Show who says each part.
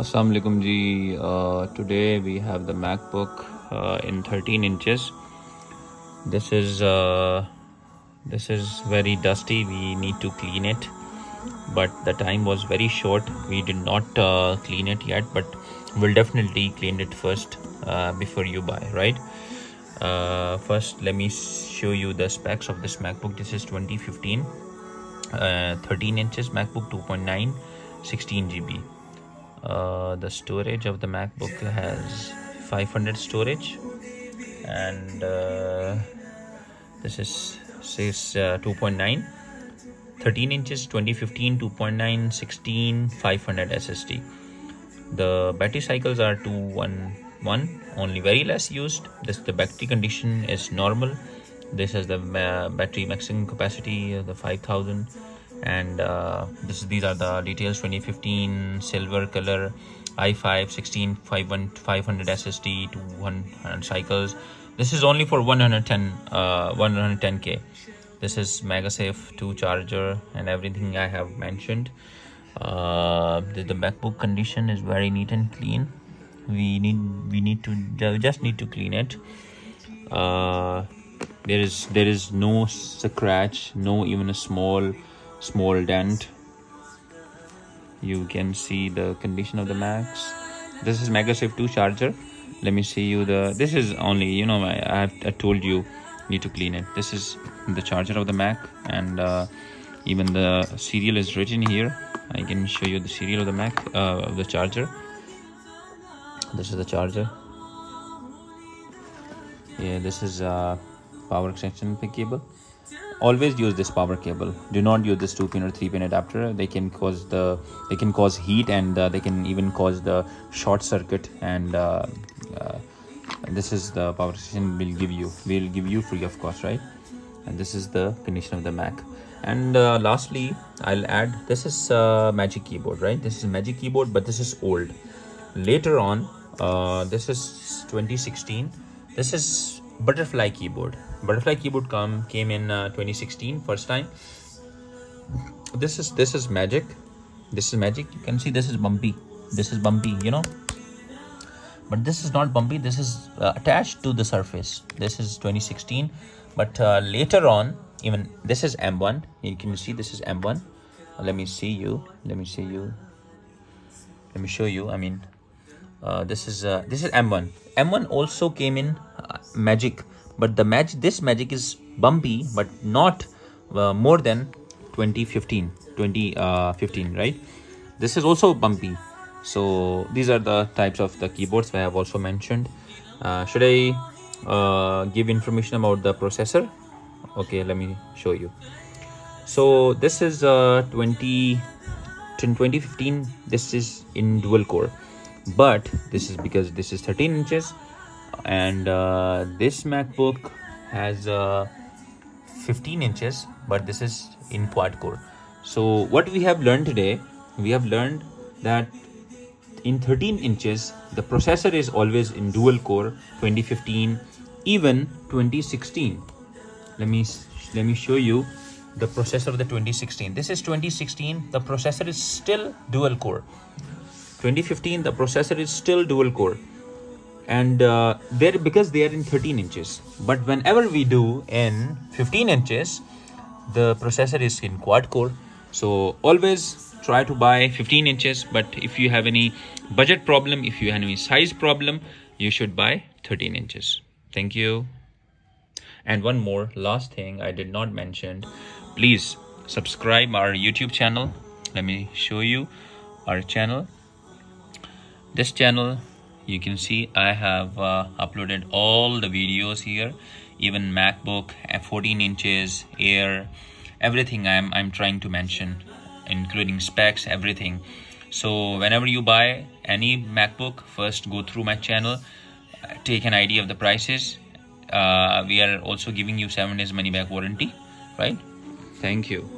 Speaker 1: Assalamu alaikum ji. Uh, today we have the MacBook uh, in 13 inches. This is uh, this is very dusty. We need to clean it, but the time was very short. We did not uh, clean it yet, but we'll definitely clean it first uh, before you buy. Right? Uh, first, let me show you the specs of this MacBook. This is 2015, 13 inches MacBook 2.9, 16 GB uh, the storage of the macbook has 500 storage and uh, this is says uh, 2.9 13 inches 2015 2.9 16 500 ssd the battery cycles are 211 only very less used. This the battery condition is normal. This is the uh, battery maximum capacity the 5000 and uh, this these are the details. 2015 silver color i5 16 500 ssd 200 cycles. This is only for 110 uh 110k this is MagSafe 2 charger and everything i have mentioned. Uh the, the macbook condition is very neat and clean. We need we need to just need to clean it. Uh there is there is no scratch no even a small small dent. You can see the condition of the max. This is MagSafe 2 charger. Let me see you the this is only you know i I told you need to clean it. This is the charger of the mac and uh, even the serial is written here. I can show you the serial of the mac uh, of the charger. This is the charger. Yeah this is a uh, power extension cable always use this power cable. Do not use this two pin or three pin adapter. They can cause the they can cause heat and uh, they can even cause the short circuit and uh, uh, this is the power station will give you We'll give you free of cost right? And this is the condition of the mac. And uh, lastly i'll add this is uh, magic keyboard right? This is magic keyboard but this is old. Later on uh, this is 2016 this is butterfly keyboard. Butterfly keyboard come came in uh, 2016 first time. This is this is magic. This is magic. You can see this is bumpy. This is bumpy you know. But this is not bumpy. This is uh, attached to the surface. This is 2016 but uh, later on even this is m1 you can see this is m1 let me see you. Let me see you. Let me show you i mean uh, this is uh, this is m1 m1 also came in uh, magic but the magic this magic is bumpy but not uh, more than 2015 2015 uh, right? This is also bumpy. So these are the types of the keyboards i have also mentioned. Should i give information about the processor? Okay let me show you. So this is uh 20 in 2015 this is in dual core but this is because this is 13 inches and uh, this macbook has uh, 15 inches but this is in quad core. So what we have learned today we have learned that in 13 inches the processor is always in dual core 2015 even 2016 let me let me show you the processor of the 2016 this is 2016 the processor is still dual core 2015 the processor is still dual core. And uh, they're because they are in 13 inches. But whenever we do in 15 inches the processor is in quad core. So always try to buy 15 inches. But if you have any budget problem if you have any size problem you should buy 13 inches. Thank you. And one more last thing i did not mention. Please subscribe our youtube channel. Let me show you our channel this channel you can see I have uh, uploaded all the videos here even MacBook 14 inches air everything I'm, I'm trying to mention including specs everything. So whenever you buy any MacBook first go through my channel take an idea of the prices. Uh, we are also giving you seven days money back warranty right? Thank you